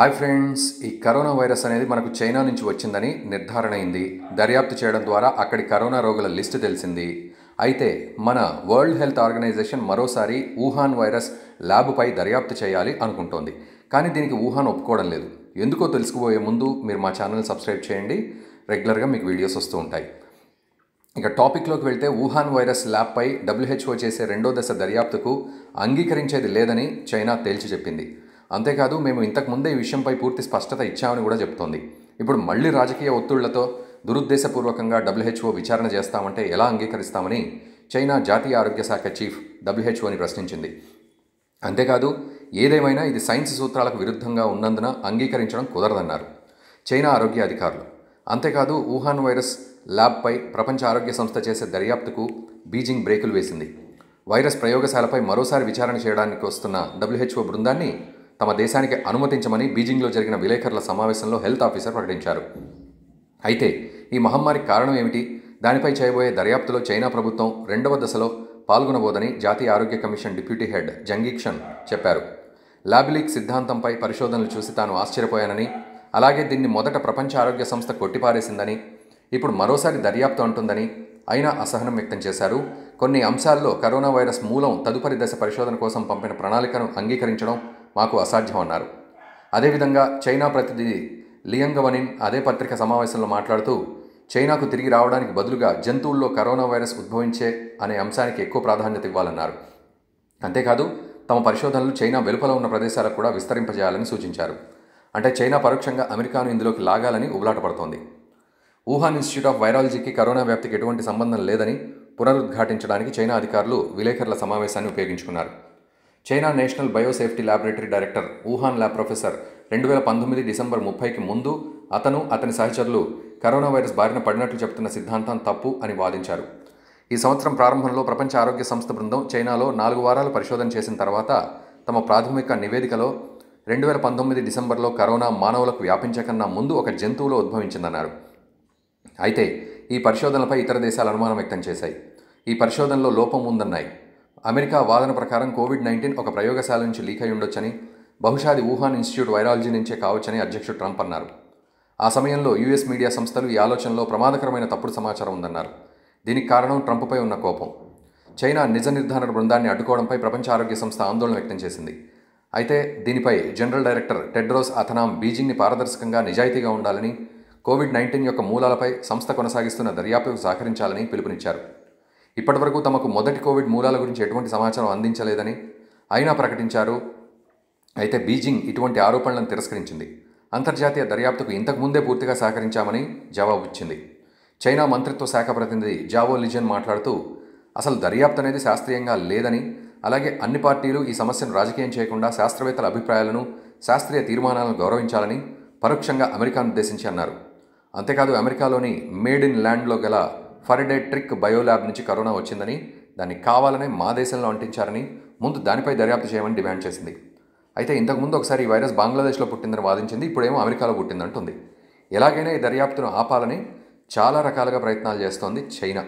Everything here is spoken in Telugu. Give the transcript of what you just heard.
హాయ్ ఫ్రెండ్స్ ఈ కరోనా వైరస్ అనేది మనకు చైనా నుంచి వచ్చిందని నిర్ధారణ అయింది. దర్యాప్తు చేయడం ద్వారా అక్కడి కరోనా రోగుల లిస్టు తెలిసింది. అయితే మన వరల్డ్ హెల్త్ ఆర్గనైజేషన్ మరోసారి వుహాన్ వైరస్ ల్యాబ్పై దర్యాప్తు చేయాలి అనుకుంటోంది. కానీ దీనికి వుహాన్ ఒప్పుకోవడం లేదు. ఎందుకో తెలుసుకుపోయే ముందు మీరు మా ఛానల్ సబ్స్క్రైబ్ చేయండి. రెగ్యులర్గా మీకు వీడియోస్ వస్తూ ఉంటాయి. ఇక టాపిక్లోకి వెళ్తే వుహాన్ వైరస్ ల్యాబ్పై డబ్ల్యూహెచ్ఓ చేసే రెండో దశ దర్యాప్తుకు అంగీకరించేది లేదని చైనా తేల్చి చెప్పింది. అంతేకాదు మేము ఇంతకు ముందే ఈ విషయంపై పూర్తి స్పష్టత ఇచ్చామని కూడా చెప్తోంది ఇప్పుడు మళ్ళీ రాజకీయ ఒత్తిళ్ళతో దురుద్దేశపూర్వకంగా డబ్ల్యూహెచ్ఓ విచారణ చేస్తామంటే ఎలా అంగీకరిస్తామని చైనా జాతీయ ఆరోగ్య శాఖ చీఫ్ డబ్ల్యూహెచ్ఓని ప్రశ్నించింది. అంతేకాదు ఏదేమైనా ఇది సైన్స్ సూత్రాలకు విరుద్ధంగా ఉన్నందున అంగీకరించడం కుదరదన్నారు చైనా ఆరోగ్య అధికారులు. అంతేకాదు వుహాన్ వైరస్ ల్యాబ్పై ప్రపంచ ఆరోగ్య సంస్థ చేసే దర్యాప్తుకు బీజింగ్ బ్రేకులు వేసింది. వైరస్ ప్రయోగశాలపై మరోసారి విచారణ చేయడానికి వస్తున్న డబ్ల్యూహెచ్ఓ బృందాన్ని తమ దేశానికి అనుమతించమని బీజింగ్లో జరిగిన విలేకరుల సమావేశంలో హెల్త్ ఆఫీసర్ ప్రకటించారు. అయితే ఈ మహమ్మారికి కారణం ఏమిటి? దానిపై చేయబోయే దర్యాప్తులో చైనా ప్రభుత్వం రెండవ దశలో పాల్గొనబోదని జాతీయ ఆరోగ్య కమిషన్ డిప్యూటీ హెడ్ జంగీక్షన్ చెప్పారు. లాబిలిక్ సిద్ధాంతంపై పరిశోధనలు చూసి తాను ఆశ్చర్యపోయానని అలాగే దీన్ని మొదట ప్రపంచ ఆరోగ్య సంస్థ కొట్టిపారేసిందని ఇప్పుడు మరోసారి దర్యాప్తు అంటుందని అయినా అసహనం వ్యక్తం చేశారు. కొన్ని అంశాల్లో కరోనా వైరస్ మూలం తదుపరి దశ పరిశోధన కోసం పంపిన ప్రణాళికను అంగీకరించడం మాకు అసాధ్యం అన్నారు అదేవిధంగా చైనా ప్రతినిధి లియంగవనిన్ అదే పత్రిక సమావేశంలో మాట్లాడుతూ చైనాకు తిరిగి రావడానికి బదులుగా జంతువుల్లో కరోనా వైరస్ ఉద్భవించే అనే అంశానికి ఎక్కువ ప్రాధాన్యత ఇవ్వాలన్నారు. అంతేకాదు తమ పరిశోధనలు చైనా వెలుపల ఉన్న ప్రదేశాలకు కూడా విస్తరింపజేయాలని సూచించారు. అంటే చైనా పరోక్షంగా అమెరికాను ఇందులోకి లాగాలని ఉబలాటపడుతోంది వుహాన్ ఇన్స్టిట్యూట్ ఆఫ్ వైరాలజీకి కరోనా వ్యాప్తికి ఎటువంటి సంబంధం లేదని పునరుద్ఘాటించడానికి చైనా అధికారులు విలేకరుల సమావేశాన్ని ఉపయోగించుకున్నారు. China National biosafety laboratory director Wuhan lab professor రెండు వేల పంతొమ్మిది డిసెంబర్ ముప్పైకి ముందు అతను అతని సహచరులు కరోనా వైరస్ బారిన పడినట్లు చెబుతున్న సిద్ధాంతం తప్పు అని వాదించారు. ఈ సంవత్సరం ప్రారంభంలో ప్రపంచ ఆరోగ్య సంస్థ బృందం చైనాలో నాలుగు వారాలు పరిశోధన చేసిన తర్వాత తమ ప్రాథమిక నివేదికలో రెండు వేల పంతొమ్మిది డిసెంబర్లో కరోనా మానవులకు వ్యాపించకన్నా ముందు ఒక జంతువులో ఉద్భవించిందన్నారు. అయితే ఈ పరిశోధనలపై ఇతర దేశాలు అనుమానం వ్యక్తం చేశాయి. ఈ పరిశోధనలో లోపం ఉందన్నాయి. అమెరికా వాదన ప్రకారం కోవిడ్ నైన్టీన్ ఒక ప్రయోగశాల నుంచి లీక్ అయి ఉండొచ్చని బహుశా అది వుహాన్ ఇన్స్టిట్యూట్ వైరాలజీ నుంచే కావచ్చని అధ్యక్షుడు ట్రంప్ అన్నారు. ఆ సమయంలో యుఎస్ మీడియా సంస్థలు ఈ ఆలోచనలో ప్రమాదకరమైన తప్పుడు సమాచారం ఉందన్నారు. దీనికి కారణం ట్రంప్పై ఉన్న కోపం. చైనా నిజ నిర్ధారణ బృందాన్ని అడ్డుకోవడంపై ప్రపంచ ఆరోగ్య సంస్థ ఆందోళన వ్యక్తం చేసింది. అయితే దీనిపై జనరల్ డైరెక్టర్ టెడ్రోస్ అథనామ్ బీజింగ్ని పారదర్శకంగా నిజాయితీగా ఉండాలని కోవిడ్ నైన్టీన్ యొక్క మూలాలపై సంస్థ కొనసాగిస్తున్న దర్యాప్తుకు సహకరించాలని పిలుపునిచ్చారు. ఇప్పటివరకు తమకు మొదటి కోవిడ్ మూలాల గురించి ఎటువంటి సమాచారం అందించలేదని అయినా ప్రకటించారు. అయితే బీజింగ్ ఇటువంటి ఆరోపణలను తిరస్కరించింది. అంతర్జాతీయ దర్యాప్తుకు ఇంతకు ముందే పూర్తిగా సహకరించామని జవాబు ఇచ్చింది. చైనా మంత్రిత్వ శాఖ ప్రతినిధి జావో లిజన్ మాట్లాడుతూ అసలు దర్యాప్తు అనేది శాస్త్రీయంగా లేదని అలాగే అన్ని పార్టీలు ఈ సమస్యను రాజకీయం చేయకుండా శాస్త్రవేత్తల అభిప్రాయాలను శాస్త్రీయ తీర్మానాలను గౌరవించాలని పరోక్షంగా అమెరికాను ఉద్దేశించి అన్నారు. అంతేకాదు అమెరికాలోని మేడ్ ఇన్ ల్యాండ్లో గల ఫరిడెట్రిక్ బయోల్యాబ్ నుంచి కరోనా వచ్చిందని దాన్ని కావాలనే మా దేశంలో అంటించారని ముందు దానిపై దర్యాప్తు చేయమని డిమాండ్ చేసింది. అయితే ఇంతకుముందు ఒకసారి ఈ వైరస్ బంగ్లాదేశ్లో పుట్టిందని వాదించింది ఇప్పుడేమో అమెరికాలో పుట్టిందంటుంది. ఎలాగైనా ఈ దర్యాప్తును ఆపాలని చాలా రకాలుగా ప్రయత్నాలు చేస్తోంది చైనా.